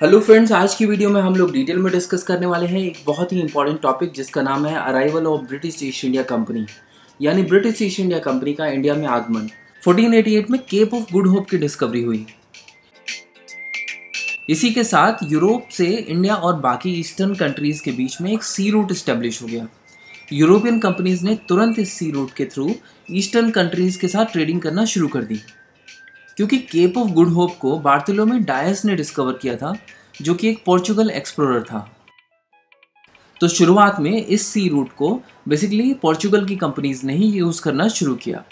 Hello friends आज की video में हम लोग डिटेल में डिस्कस करने वाले हैं एक बहुत ही इंपॉर्टेंट टॉपिक जिसका नाम है arrival of British East India company यानी ब्रिटिश ईस्ट इंडिया कंपनी का इंडिया में आगमन। 1488 में केप ऑफ़ गुड होप की डिस्कवरी हुई। इसी के साथ यूरोप से इंडिया और बाकी ईस्टर्न कंट्रीज़ के बीच में एक सी रूट स्टेब्लिश हो गया। यूरोपियन कंपनीज़ ने तुरंत इस सी रूट के थ्रू ईस्टर्न कंट्रीज़ के साथ ट्रेडिंग करना शुरू कर दी। क्योंकि केप ऑफ़ गुड होप को बार्टिलोमे डायस ने डिस्कवर किया था, जो कि एक पोर्चुगल एक्सप्लोरर था। तो शुरुआत में इस सी रूट को बेसिकली पोर्चुगल की कंपनीज़ ने ही यूज़ करना शुरू किया।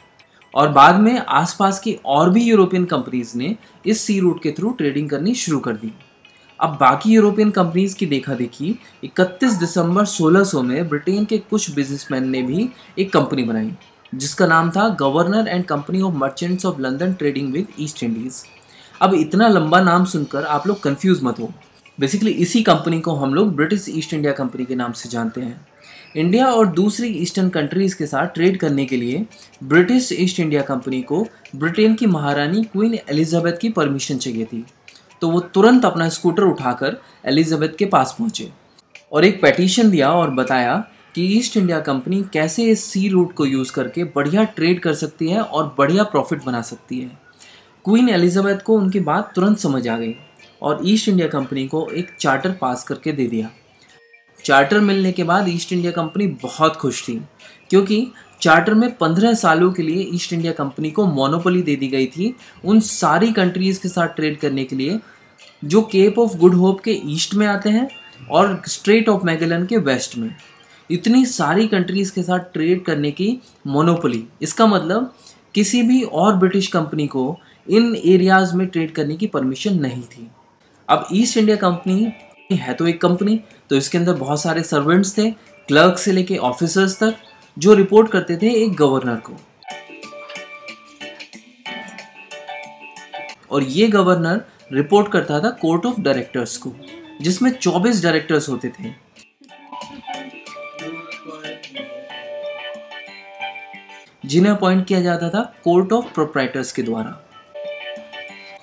और बाद में आसपास की और भी यूरोपियन कंपनीज़ ने इस सी रूट के थ्रू ट्रेडिंग करनी शुरू कर दी। अब बाकी यूरोपियन कंपनीज़ की देखा देखी 31 दिसंबर 1600 में ब्रिटेन के कुछ बिजनेसमैन ने भी एक कंपनी बनाई। जिसका नाम था governor and company of merchants of London trading with East Indies. अब इतना लंबा नाम सुनकर आप लोग कंफ्यूज मत हो। बेसिकली इसी कंपनी को हम लोग ब्रिटिश ईस्ट इंडिया कंपनी के नाम से जानते हैं। इंडिया और दूसरी ईस्टर्न कंट्रीज़ के साथ ट्रेड करने के लिए ब्रिटिश ईस्ट इंडिया कंपनी को ब्रिटेन की महारानी क्वीन एलिजाबेथ की परमिशन चाहिए थी। तो वो तुरंत अपना स्कूटर उठाकर एलिजाबेथ के पास पहुँचे और एक पेटिशन दिया और बताया कि ईस्ट इंडिया कंपनी कैसे इस सी रूट को यूज़ करके बढ़िया ट्रेड कर सकती है और बढ़िया प्रॉफिट बना सकती है। क्वीन एलिजाबेथ को उनकी बात तुरंत समझ आ गई और ईस्ट इंडिया कंपनी को एक चार्टर पास करके दे दिया। चार्टर मिलने के बाद ईस्ट इंडिया कंपनी बहुत खुश थी, क्योंकि चार्टर में पंद्रह सालों के लिए ईस्ट इंडिया कंपनी को मोनोपोली दे दी गई थी उन सारी कंट्रीज़ के साथ ट्रेड करने के लिए, जो केप ऑफ़ गुड होप के ईस्ट में आते हैं और स्ट्रेट ऑफ़ मैगलन के वेस्ट में। इतनी सारी कंट्रीज़ के साथ ट्रेड करने की मोनोपोली इसका मतलब किसी भी और ब्रिटिश कंपनी को इन एरियाज़ में ट्रेड करने की परमिशन नहीं थी। अब ईस्ट इंडिया कंपनी है तो एक कंपनी तो इसके अंदर बहुत सारे सर्वेंट्स थे क्लर्क से लेके ऑफिसर्स तक, जो रिपोर्ट करते थे एक गवर्नर को। और ये गवर्नर रिपोर्ट करता था कोर्ट ऑफ़ डायरेक्टर्स को, जिसमें 24 डायरेक्टर्स होते थे। जिन्हें अपॉइंट किया जाता था कोर्ट ऑफ़ प्रोप्राइटर्स के द्वारा।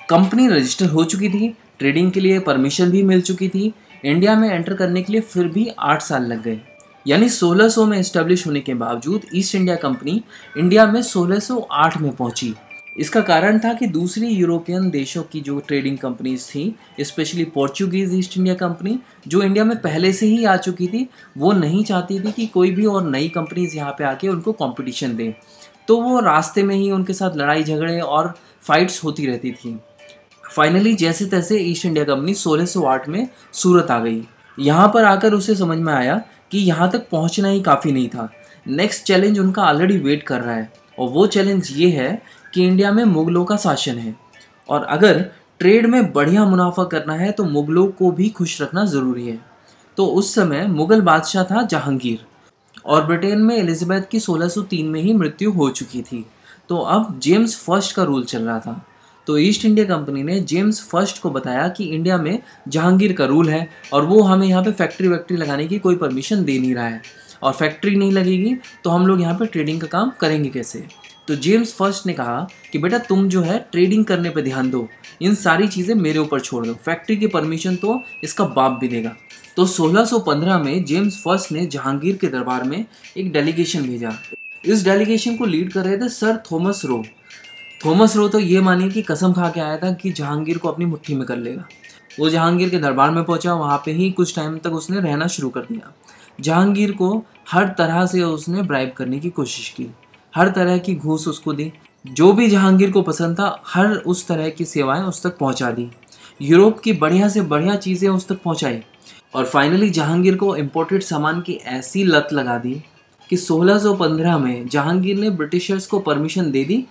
कंपनी रजिस्टर हो चुकी थी ट्रेडिंग के लिए परमिशन भी मिल चुकी थी इंडिया में एंटर करने के लिए फिर भी आठ साल लग गए। यानी 1600 में इस्टेब्लिश होने के बावजूद ईस्ट इंडिया कंपनी इंडिया में 1608 में पहुँची। इसका कारण था कि दूसरी यूरोपियन देशों की जो ट्रेडिंग कंपनीज़ थी specially Portuguese East India company जो इंडिया में पहले से ही आ चुकी थी, वो नहीं चाहती थी कि कोई भी और नई कंपनीज़ यहाँ पे आके उनको कंपटीशन दें। तो वो रास्ते में ही उनके साथ लड़ाई झगड़े और फाइट्स होती रहती थी। फाइनली जैसे तैसे ईस्ट इंडिया कंपनी 1608 में सूरत आ गई। यहाँ पर आकर उसे समझ में आया कि यहाँ तक पहुँचना ही काफ़ी नहीं था। नेक्स्ट चैलेंज उनका ऑलरेडी वेट कर रहा है। और वो चैलेंज ये है कि इंडिया में मुगलों का शासन है। और अगर ट्रेड में बढ़िया मुनाफा करना है तो मुगलों को भी खुश रखना ज़रूरी है। तो उस समय मुगल बादशाह था जहांगीर। और ब्रिटेन में एलिजाबेथ की 1603 में ही मृत्यु हो चुकी थी। तो अब जेम्स फ़र्स्ट का रूल चल रहा था। तो ईस्ट इंडिया कंपनी ने जेम्स फ़र्स्ट को बताया कि इंडिया में जहांगीर का रूल है और वो हमें यहाँ पे फैक्ट्री वैक्ट्री लगाने की कोई परमिशन दे नहीं रहा है। और फैक्ट्री नहीं लगेगी तो हम लोग यहाँ पे ट्रेडिंग का काम करेंगे कैसे? तो जेम्स फ़र्स्ट ने कहा कि बेटा तुम जो है ट्रेडिंग करने पे ध्यान दो। इन सारी चीज़ें मेरे ऊपर छोड़ दो। फैक्ट्री की परमिशन तो इसका बाप भी देगा। तो 1615 में जेम्स फ़र्स्ट ने जहांगीर के दरबार में एक डेलीगेशन भेजा। इस डेलीगेशन को लीड कर रहे थे sir Thomas Roe Thomas Roe तो ये मानिए कि कसम खा के आया था कि जहांगीर को अपनी मुट्ठी में कर लेगा। वो जहांगीर के दरबार में पहुँचा, वहाँ पे ही कुछ टाइम तक उसने रहना शुरू कर दिया। जहांगीर को हर तरह से उसने ब्राइब करने की कोशिश की। हर तरह की घूस उसको दी। जो भी जहांगीर को पसंद था, हर उस तरह की सेवाएँ उस तक पहुँचा दी। यूरोप की बढ़िया से बढ़िया चीज़ें उस तक पहुंचाई। और फाइनली जहांगीर को इम्पोर्टेड सामान की ऐसी लत लगा दी कि 1615 में जहांगीर ने ब्रिटिशर्स को परमिशन दे दी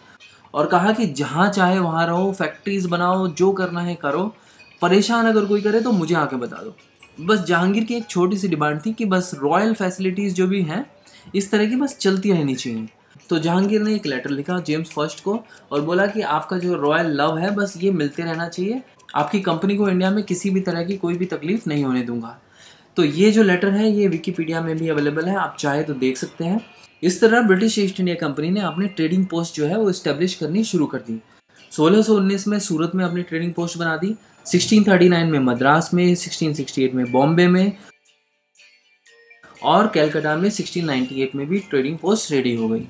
और कहा कि जहाँ चाहे वहाँ रहो फैक्ट्रीज बनाओ, जो करना है करो। परेशान अगर कोई करे तो मुझे आके बता दो। बस जहांगीर की एक छोटी सी डिमांड थी कि बस रॉयल फैसिलिटीज़ जो भी हैं, इस तरह की बस चलती रहनी चाहिए। तो जहांगीर ने एक लेटर लिखा जेम्स फ़र्स्ट को और बोला कि आपका जो रॉयल लव है, बस ये मिलते रहना चाहिए। आपकी कंपनी को इंडिया में किसी भी तरह की कोई भी तकलीफ़ नहीं होने दूँगा। तो ये जो लेटर है, ये विकीपीडिया में भी अवेलेबल है, आप चाहे तो देख सकते हैं। इस तरह ब्रिटिश ईस्ट इंडिया कंपनी ने अपनी ट्रेडिंग पोस्ट जो है, वो इस्टेब्लिश करनी शुरू कर दी। 1619 में सूरत में अपनी ट्रेडिंग पोस्ट बना दी। 1639 में मद्रास में 1668 में बॉम्बे में और कैलकाटा में 1698 में भी ट्रेडिंग पोस्ट रेडी हो गई।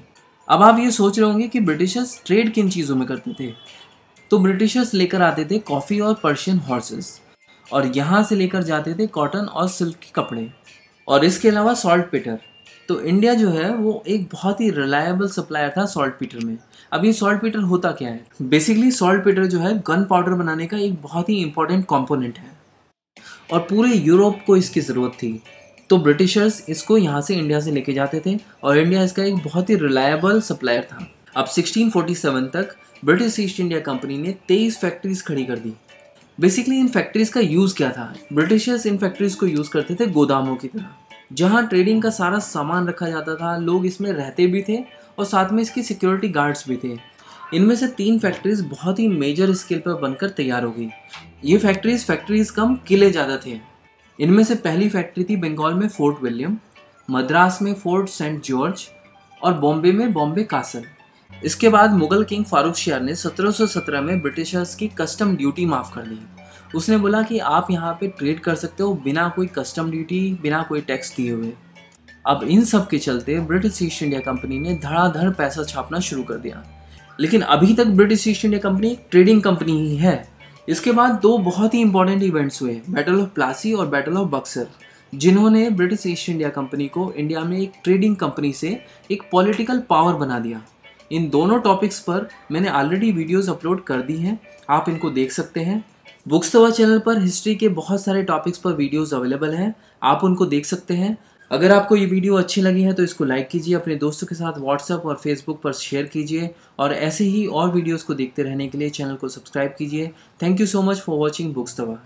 अब आप ये सोच रहे होंगे कि ब्रिटिशर्स ट्रेड किन चीज़ों में करते थे? तो ब्रिटिशर्स लेकर आते थे कॉफ़ी और पर्शियन हॉर्सेस और यहाँ से लेकर जाते थे कॉटन और सिल्क के कपड़े. और इसके अलावा सॉल्ट पीटर तो इंडिया जो है, वो एक बहुत ही रिलायबल सप्लायर था सॉल्ट पीटर में. अब ये सॉल्ट पीटर होता क्या है? बेसिकली सॉल्ट पीटर जो है गन पाउडर बनाने का एक बहुत ही इंपॉर्टेंट कॉम्पोनेंट है. और पूरे यूरोप को इसकी ज़रूरत थी. तो ब्रिटिशर्स इसको यहाँ से इंडिया से लेके जाते थे और इंडिया इसका एक बहुत ही रिलायबल सप्लायर था। अब 1647 तक ब्रिटिश ईस्ट इंडिया कंपनी ने 23 फैक्ट्रीज खड़ी कर दी। बेसिकली इन फैक्ट्रीज का यूज़ क्या था? ब्रिटिशर्स इन फैक्ट्रीज को यूज़ करते थे गोदामों की तरह, जहाँ ट्रेडिंग का सारा सामान रखा जाता था, लोग इसमें रहते भी थे और साथ में इसकी सिक्योरिटी गार्ड्स भी थे। इनमें से तीन फैक्ट्रीज बहुत ही मेजर स्केल पर बनकर तैयार हो गई। ये फैक्ट्रीज फैक्ट्रीज कम किले ज़्यादा थे। इनमें से पहली फैक्ट्री थी बंगाल में फोर्ट विलियम, मद्रास में फोर्ट सेंट जॉर्ज और बॉम्बे में बॉम्बे कासल। इसके बाद मुगल किंग फारूक शियार ने 1717 में ब्रिटिशर्स की कस्टम ड्यूटी माफ़ कर दी। उसने बोला कि आप यहाँ पे ट्रेड कर सकते हो बिना कोई कस्टम ड्यूटी, बिना कोई टैक्स दिए हुए। अब इन सब के चलते ब्रिटिश ईस्ट इंडिया कंपनी ने धड़ाधड़ पैसा छापना शुरू कर दिया। लेकिन अभी तक ब्रिटिश ईस्ट इंडिया कंपनी एक ट्रेडिंग कंपनी ही है। इसके बाद दो बहुत ही इंपॉर्टेंट इवेंट्स हुए बैटल ऑफ़ प्लासी और बैटल ऑफ़ बक्सर जिन्होंने ब्रिटिश ईस्ट इंडिया कंपनी को इंडिया में एक ट्रेडिंग कंपनी से एक पॉलिटिकल पावर बना दिया। इन दोनों टॉपिक्स पर मैंने ऑलरेडी वीडियोस अपलोड कर दी हैं, आप इनको देख सकते हैं। बुक्स चैनल पर हिस्ट्री के बहुत सारे टॉपिक्स पर वीडियोस अवेलेबल हैं, आप उनको देख सकते हैं। अगर आपको ये वीडियो अच्छी लगी है तो इसको लाइक कीजिए, अपने दोस्तों के साथ व्हाट्सअप और फेसबुक पर शेयर कीजिए, और ऐसे ही और वीडियोज़ को देखते रहने के लिए चैनल को सब्सक्राइब कीजिए। Thank you so much for watching books Tawa